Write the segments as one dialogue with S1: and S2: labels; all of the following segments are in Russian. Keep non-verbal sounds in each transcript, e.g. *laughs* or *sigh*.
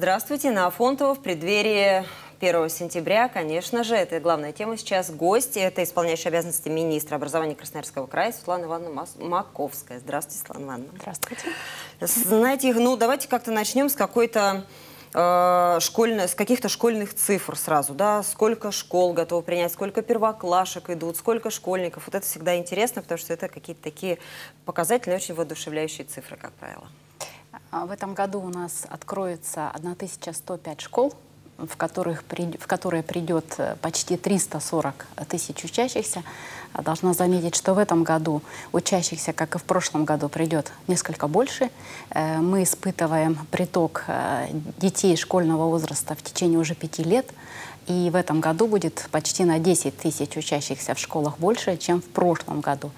S1: Здравствуйте. На Афонтово в преддверии 1 сентября, конечно же, это главная тема сейчас. Гость – это исполняющий обязанности министра образования Красноярского края Светлана Ивановна Маковская. Здравствуйте, Светлана Ивановна.
S2: Здравствуйте.
S1: Знаете, ну давайте как-то начнем с какой-то э, школьной, с каких-то школьных цифр сразу, да, сколько школ готовы принять, сколько первоклашек идут, сколько школьников. Вот это всегда интересно, потому что это какие-то такие показательные, очень воодушевляющие цифры, как правило.
S2: А в этом году у нас откроется 1105 школ, в, которых, в которые придет э, почти 340 тысяч учащихся. Должна заметить, что в этом году учащихся, как и в прошлом году, придет несколько больше. Э, мы испытываем приток э, детей школьного возраста в течение уже пяти лет. И в этом году будет почти на 10 тысяч учащихся в школах больше, чем в прошлом году.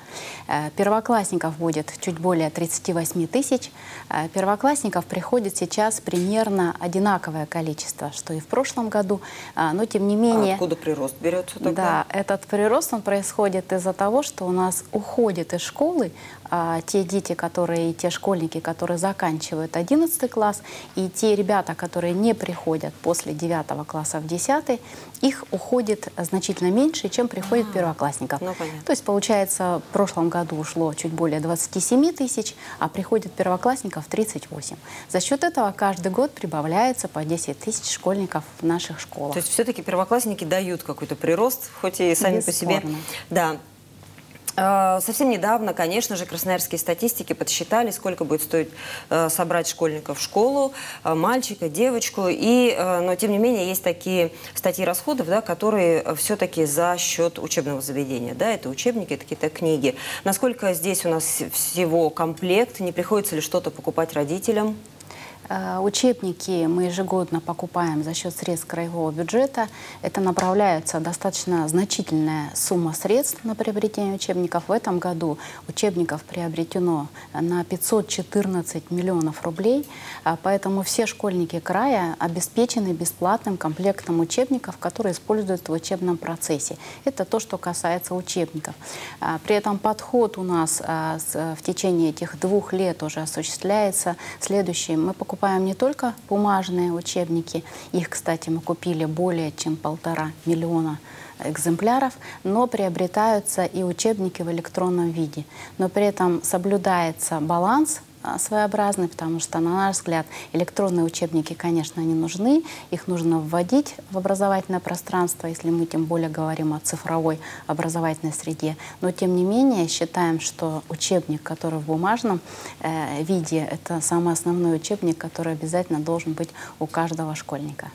S2: Э, первоклассников будет чуть более 38 тысяч. Э, первоклассников приходит сейчас примерно одинаковое количество, что и в прошлом году. Э, но тем не менее...
S1: А откуда прирост берется тогда?
S2: Да, этот прирост он происходит из-за того, что у нас уходит из школы а, те дети, которые, те школьники, которые заканчивают 11 класс, и те ребята, которые не приходят после 9 класса в 10, их уходит значительно меньше, чем приходит а, первоклассников. Ну, То есть, получается, в прошлом году ушло чуть более 27 тысяч, а приходит первоклассников 38. За счет этого каждый год прибавляется по 10 тысяч школьников в наших школах.
S1: То есть, все-таки первоклассники дают какой-то прирост, хоть и сами Бесспорно. по себе. Да, совсем недавно, конечно же, красноярские статистики подсчитали, сколько будет стоить э, собрать школьников в школу, э, мальчика, девочку. И, но, тем не менее, есть такие статьи расходов, да, которые все-таки за счет учебного заведения. Да, это учебники, это какие-то книги. Насколько здесь у нас всего комплект? Не приходится ли что-то покупать родителям?
S2: Э, учебники мы ежегодно покупаем за счет средств краевого бюджета. Это направляется достаточно значительная сумма средств на приобретение учебников. В этом году учебников приобретено на 514 миллионов рублей. Э, поэтому все школьники края обеспечены бесплатным комплектом учебников, которые используют в учебном процессе. Это то, что касается учебников. Э, при этом подход у нас в течение этих двух лет уже осуществляется следующий. Мы покупаем покупаем не только бумажные учебники, их, кстати, мы купили более чем полтора миллиона экземпляров, но приобретаются и учебники в электронном виде. Но при этом соблюдается баланс своеобразный, потому что, на наш взгляд, электронные учебники, конечно, не нужны. Их нужно вводить в образовательное пространство, если мы тем более говорим о цифровой образовательной среде. Но, тем не менее, считаем, что учебник, который в бумажном э, виде, это самый основной учебник, который обязательно должен быть у каждого школьника.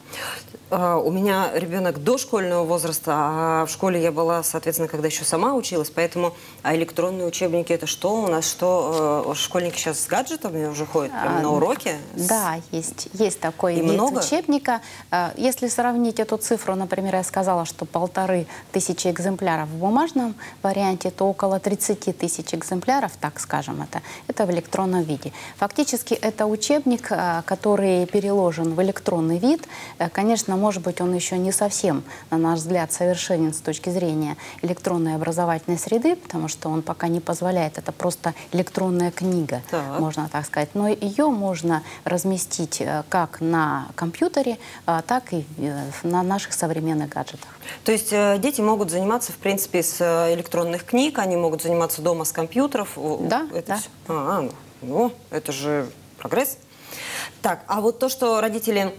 S1: А, у меня ребенок дошкольного возраста, а в школе я была, соответственно, когда еще сама училась, поэтому а электронные учебники это что у нас, что э, школьники сейчас с гаджетами уже ходят прямо а, на уроки?
S2: Да, есть, есть такой И вид много? учебника. А, если сравнить эту цифру, например, я сказала, что полторы тысячи экземпляров в бумажном варианте, то около 30 тысяч экземпляров, так скажем это, это в электронном виде. Фактически это учебник, а, который переложен в электронный вид. Э, конечно, может быть, он еще не совсем, на наш взгляд, совершенен с точки зрения электронной образовательной среды, потому что он пока не позволяет. Это просто электронная книга, так. Можно так сказать. Но ее можно разместить э, как на компьютере, э, так и э, на наших современных гаджетах.
S1: То есть дети могут заниматься, в принципе, с электронных книг, они могут заниматься дома с компьютеров?
S2: Да,
S1: это
S2: да.
S1: Все... А, ну, это же прогресс. Так, а вот то, что родители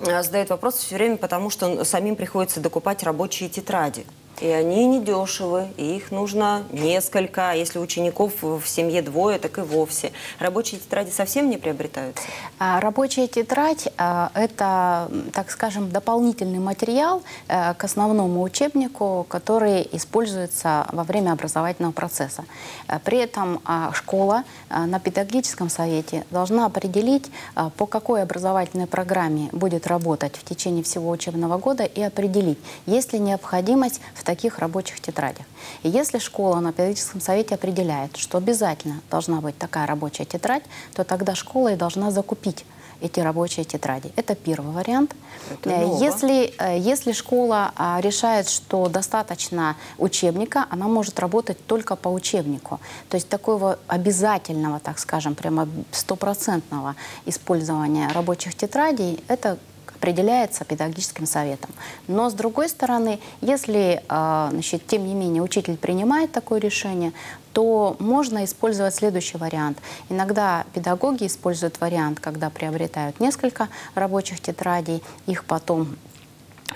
S1: задают вопрос все время, потому что самим приходится докупать рабочие тетради. И они недешевы, и их нужно несколько. А если учеников в семье двое, так и вовсе. Рабочие тетради совсем не приобретаются?
S2: А, рабочая тетрадь а, – это, так скажем, дополнительный материал а, к основному учебнику, который используется во время образовательного процесса. А, при этом а, школа а, на педагогическом совете должна определить, по какой образовательной программе будет работать в течение всего учебного года и определить, есть ли необходимость в таких рабочих тетрадях. И если школа на педагогическом совете определяет, что обязательно должна быть такая рабочая тетрадь, то тогда школа и должна закупить эти рабочие тетради. Это первый вариант.
S1: Это
S2: Э,
S1: ново.
S2: Если, э, если школа а, решает, что достаточно учебника, она может работать только по учебнику. То есть такого обязательного, так скажем, прямо стопроцентного использования рабочих тетрадей, это определяется педагогическим советом. Но с другой стороны, если, а, значит, тем не менее, учитель принимает такое решение, то можно использовать следующий вариант. Иногда педагоги используют вариант, когда приобретают несколько рабочих тетрадей, их потом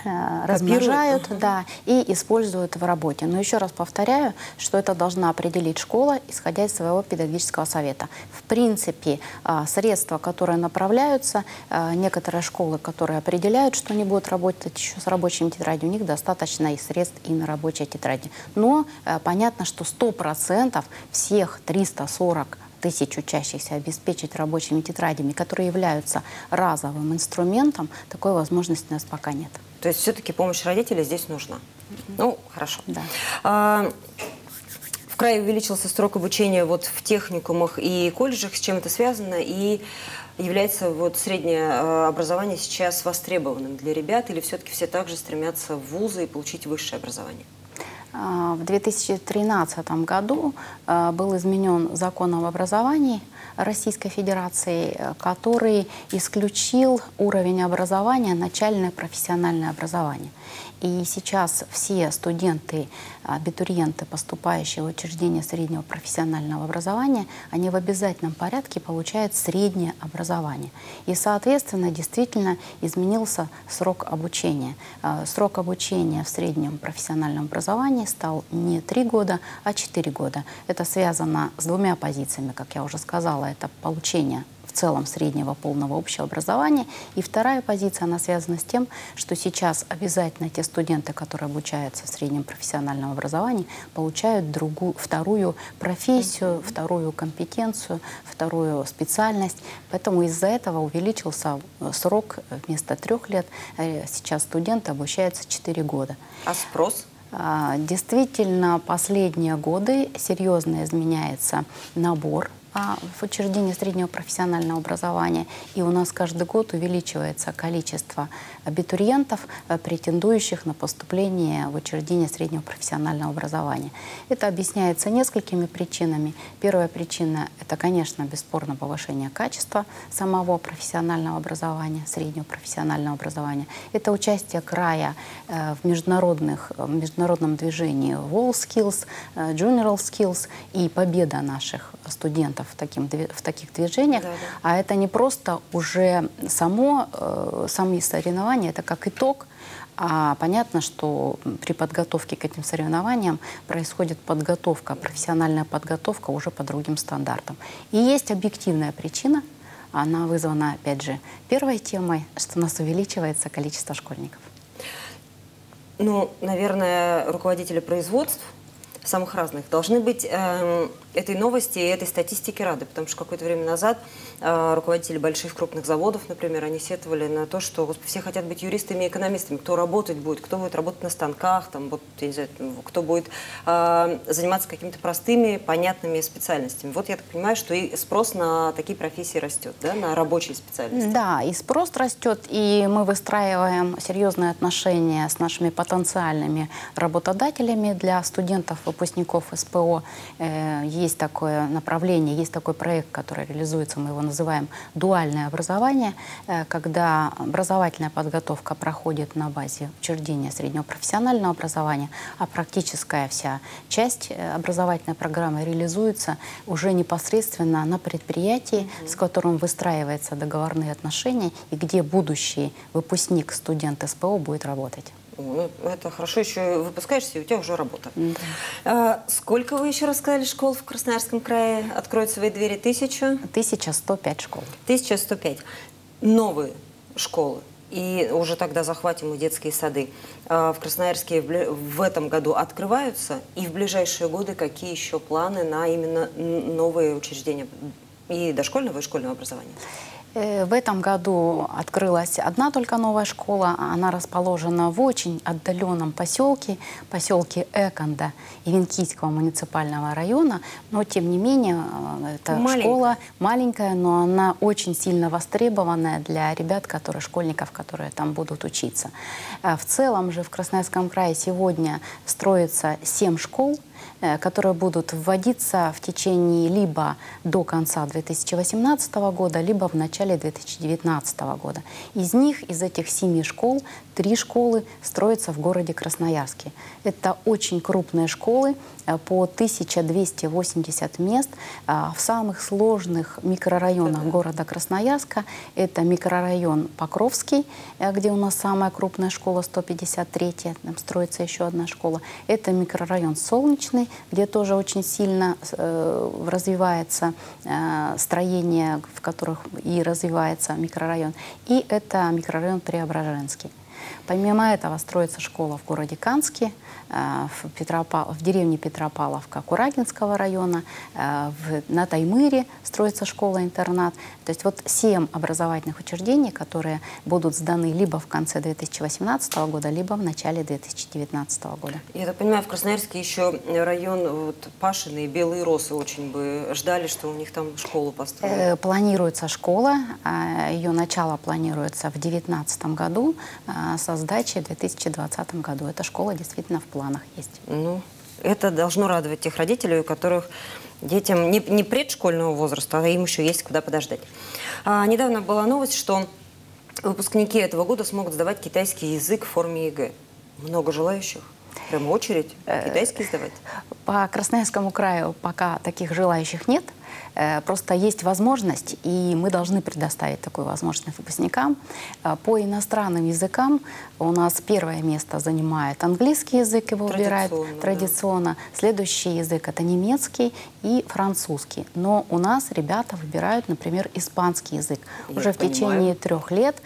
S2: э, размножают да, и используют в работе. Но еще раз повторяю, что это должна определить школа, исходя из своего педагогического совета. В принципе, а, средства, которые направляются, а, некоторые школы, которые определяют, что они будут работать еще с рабочими тетрадью, у них достаточно и средств и на рабочие тетради. Но э, понятно, что 100% всех 340 тысяч учащихся обеспечить рабочими тетрадями, которые являются разовым инструментом, такой возможности у нас пока нет.
S1: То есть все-таки помощь родителей здесь нужна. Ну, хорошо.
S2: Да.
S1: А, в крае увеличился срок обучения вот в техникумах и колледжах. С чем это связано? И является вот среднее э, образование сейчас востребованным для ребят? Или все-таки все также стремятся в вузы и получить высшее образование?
S2: А, В 2013 году а, был изменен закон об образовании Российской Федерации, э, который исключил уровень образования начальное профессиональное образование. И сейчас все студенты, абитуриенты, поступающие в учреждения среднего профессионального образования, они в обязательном порядке получают среднее образование. И, соответственно, действительно изменился срок обучения. А, Срок обучения в среднем профессиональном образовании стал не три года, а четыре года. Это связано с двумя позициями, как я уже сказала. Это получение целом среднего полного общего образования. И вторая позиция, она связана с тем, что сейчас обязательно те студенты, которые обучаются в среднем профессиональном образовании, получают другую, вторую профессию, вторую компетенцию, вторую специальность. Поэтому из-за этого увеличился э, срок э, вместо трех лет. э, Сейчас студенты обучаются 4 года.
S1: А спрос?
S2: А, Действительно, последние годы серьезно изменяется набор в учреждении среднего профессионального образования. И у нас каждый год увеличивается количество абитуриентов, э, претендующих на поступление в учреждение среднего профессионального образования. Это объясняется несколькими причинами. Первая причина – это, конечно, бесспорно повышение качества самого профессионального образования, среднего профессионального образования. Это участие края э, в международных, в международном движении WorldSkills, э, General Skills и победа наших студентов в, таким, в таких движениях.
S1: Да, да.
S2: А это не просто уже само, э, сами соревнования, это как итог. А понятно, что при подготовке к этим соревнованиям происходит подготовка, профессиональная подготовка уже по другим стандартам. И есть объективная причина, она вызвана, опять же, первой темой, что у нас увеличивается количество школьников.
S1: Ну, наверное, руководители производств самых разных должны быть эм, этой новости и этой статистике рады, потому что какое-то время назад э, руководители больших крупных заводов, например, они сетовали на то, что все хотят быть юристами и экономистами, кто работать будет, кто будет работать на станках, там, вот, я не знаю, кто будет э, заниматься какими-то простыми, понятными специальностями. Вот я так понимаю, что и спрос на такие профессии растет, да, на рабочие специальности.
S2: Да, и спрос растет, и мы выстраиваем серьезные отношения с нашими потенциальными работодателями для студентов, выпускников СПО. Э, Есть такое направление, есть такой проект, который реализуется, мы его называем «Дуальное образование», э, когда образовательная подготовка проходит на базе учреждения среднего профессионального образования, а практическая вся часть э, образовательной программы реализуется уже непосредственно на предприятии, с которым выстраиваются договорные отношения и где будущий выпускник, студент СПО будет работать.
S1: Ну, это хорошо, еще выпускаешься, и у тебя уже работа. А, сколько вы еще рассказали школ в Красноярском крае откроют свои двери? Тысячу?
S2: 1105 школ.
S1: 1105. Новые школы. И уже тогда захватим и детские сады. А, В Красноярске в этом году открываются. И в ближайшие годы какие еще планы на именно новые учреждения и дошкольного, и школьного образования?
S2: Э, в этом году открылась одна только новая школа. Она расположена в очень отдаленном поселке, поселке Эконда Ивенкийского муниципального района. Но, тем не менее, э, эта маленькая. школа маленькая, но она очень сильно востребованная для ребят, которые, школьников, которые там будут учиться. Э, в целом же в Красноярском крае сегодня строится 7 школ, которые будут вводиться в течение либо до конца 2018 года, либо в начале 2019 года. Из них, из этих семи школ, три школы строятся в городе Красноярске. Это очень крупные школы, э, по 1280 мест э, в самых сложных микрорайонах города Красноярска. Это микрорайон Покровский, где у нас самая крупная школа, 153 там строится еще одна школа. Это микрорайон Солнечный, где тоже очень сильно э, развивается э, строение, в которых и развивается микрорайон. И это микрорайон Преображенский. Помимо этого строится школа в городе Канске, э, в, Петропав... в деревне Петропавловка Курагинского района, э, в... на Таймыре строится школа-интернат. То есть вот семь образовательных учреждений, которые будут сданы либо в конце 2018 года, либо в начале 2019 года.
S1: Я так понимаю, в Красноярске еще район вот, Пашины и Белые Росы очень бы ждали, что у них там школу построят. Э,
S2: планируется школа, а, ее начало планируется в 2019 году, а, со сдачи в 2020 году. Эта школа действительно в планах есть.
S1: Ну, это должно радовать тех родителей, у которых детям не, не предшкольного возраста, а им еще есть куда подождать. А, недавно была новость, что выпускники этого года смогут сдавать китайский язык в форме ЕГЭ. Много желающих? Прям очередь э, китайский сдавать?
S2: По Красноярскому краю пока таких желающих нет. Э, просто есть возможность, и мы должны предоставить такую возможность выпускникам. Э, по иностранным языкам у нас первое место занимает английский язык, его выбирают традиционно. Да. Следующий язык это немецкий и французский. Но у нас ребята выбирают, например, испанский язык. Я Уже в понимаю. течение трех лет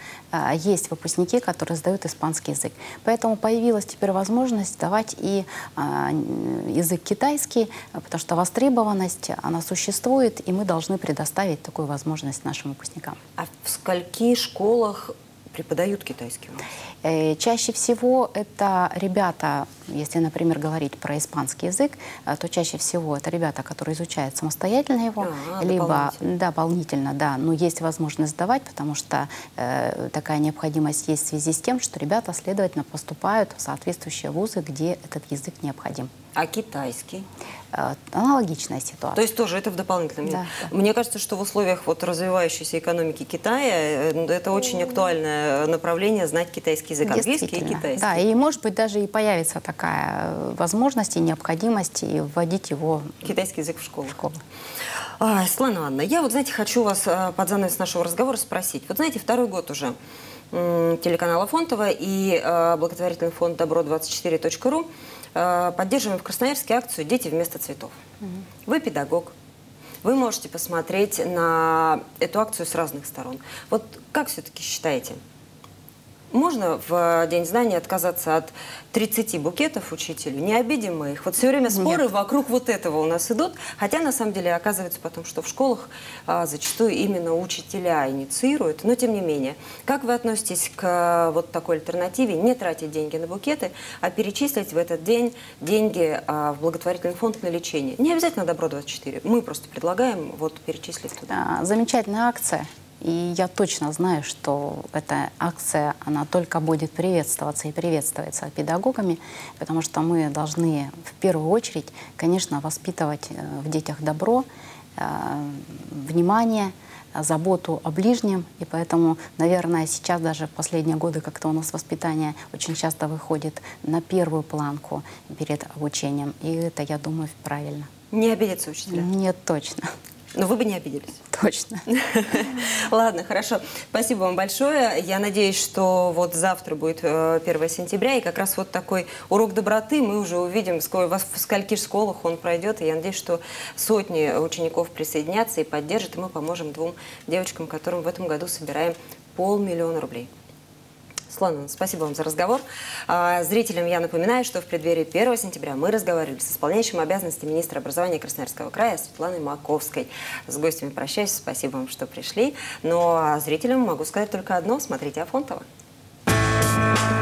S2: есть выпускники, которые сдают испанский язык. Поэтому появилась теперь возможность давать и язык китайский, потому что востребованность, она существует, и мы должны предоставить такую возможность нашим выпускникам.
S1: А в скольки школах преподают китайский у нас?
S2: Э, чаще всего это ребята, если, например, говорить про испанский язык, э, то чаще всего это ребята, которые изучают самостоятельно его, а, либо дополнительно. дополнительно, да, но есть возможность сдавать, потому что э, такая необходимость есть в связи с тем, что ребята, следовательно, поступают в соответствующие вузы, где этот язык необходим.
S1: А китайский?
S2: Э, аналогичная ситуация.
S1: То есть тоже это в дополнительном? Да, да. Мне кажется, что в условиях вот развивающейся экономики Китая э, это очень актуальное направление знать китайский язык, английский и китайский.
S2: Да, и может быть даже и появится такая возможность и необходимость и вводить его...
S1: Китайский язык в школу. В школу. А, Светлана Анна, я вот, знаете, хочу вас э, под занавес нашего разговора спросить. Вот знаете, второй год уже телеканала Фонтова и благотворительный фонд добро24.ру Э, поддерживаем в Красноярске акцию «Дети вместо цветов». Вы педагог, вы можете посмотреть на эту акцию с разных сторон. Вот как все-таки считаете, можно в День знаний отказаться от 30 букетов учителю? Не обидим мы их. Вот все время споры Нет. вокруг вот этого у нас идут. Хотя, на самом деле, оказывается потом, что в школах а, зачастую именно учителя инициируют. Но, тем не менее, как вы относитесь к а, вот такой альтернативе? Не тратить деньги на букеты, а перечислить в этот день деньги а, в благотворительный фонд на лечение. Не обязательно Добро-24. Мы просто предлагаем вот перечислить туда.
S2: Замечательная акция. И я точно знаю, что эта акция, она только будет приветствоваться и приветствуется педагогами, потому что мы должны в первую очередь, конечно, воспитывать э, в детях добро, э, внимание, заботу о ближнем. И поэтому, наверное, сейчас даже в последние годы как-то у нас воспитание очень часто выходит на первую планку перед обучением. И это, я думаю, правильно.
S1: Не обидеться учителя?
S2: Нет, точно.
S1: Но вы бы не обиделись. *laughs*
S2: Точно. *laughs*
S1: Ладно, хорошо. Спасибо вам большое. Я надеюсь, что вот завтра будет 1 э, сентября, и как раз вот такой урок доброты мы уже увидим, в скольких школах он пройдет. И я надеюсь, что сотни учеников присоединятся и поддержат, и мы поможем двум девочкам, которым в этом году собираем полмиллиона рублей. Светлана, спасибо вам за разговор. А, зрителям я напоминаю, что в преддверии 1 сентября мы разговаривали с исполняющим обязанности министра образования Красноярского края Светланой Маковской. С гостями прощаюсь, спасибо вам, что пришли. Но ну, а зрителям могу сказать только одно, смотрите Афонтова. Thank you.